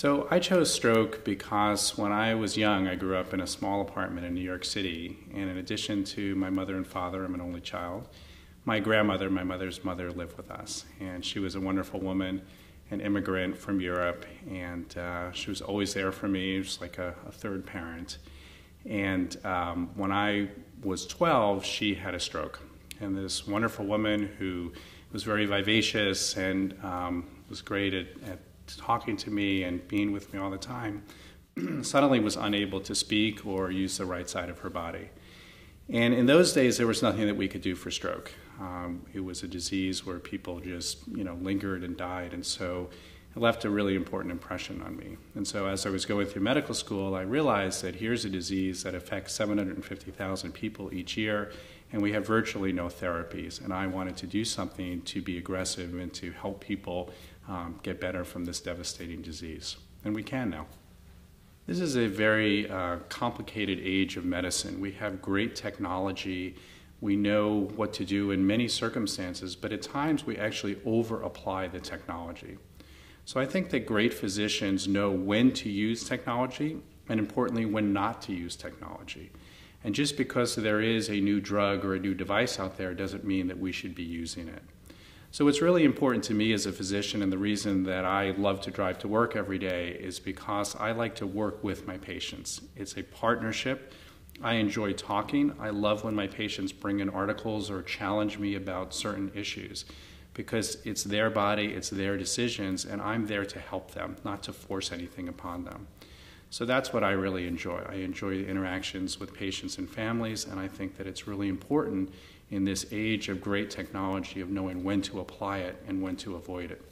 So I chose stroke because when I was young, I grew up in a small apartment in New York City. And in addition to my mother and father, I'm an only child. My grandmother, my mother's mother, lived with us. And she was a wonderful woman, an immigrant from Europe. And uh, she was always there for me, just like a, a third parent. And um, when I was 12, she had a stroke. And this wonderful woman who was very vivacious and um, was great at, at talking to me and being with me all the time, suddenly was unable to speak or use the right side of her body. And in those days, there was nothing that we could do for stroke. Um, it was a disease where people just, you know, lingered and died, and so it left a really important impression on me. And so, as I was going through medical school, I realized that here's a disease that affects 750,000 people each year, and we have virtually no therapies. And I wanted to do something to be aggressive and to help people um, get better from this devastating disease. And we can now. This is a very uh, complicated age of medicine. We have great technology. We know what to do in many circumstances, but at times we actually over apply the technology. So I think that great physicians know when to use technology and importantly, when not to use technology. And just because there is a new drug or a new device out there doesn't mean that we should be using it. So, what's really important to me as a physician, and the reason that I love to drive to work every day, is because I like to work with my patients. It's a partnership. I enjoy talking. I love when my patients bring in articles or challenge me about certain issues because it's their body, it's their decisions, and I'm there to help them, not to force anything upon them. So that's what I really enjoy. I enjoy the interactions with patients and families, and I think that it's really important in this age of great technology of knowing when to apply it and when to avoid it.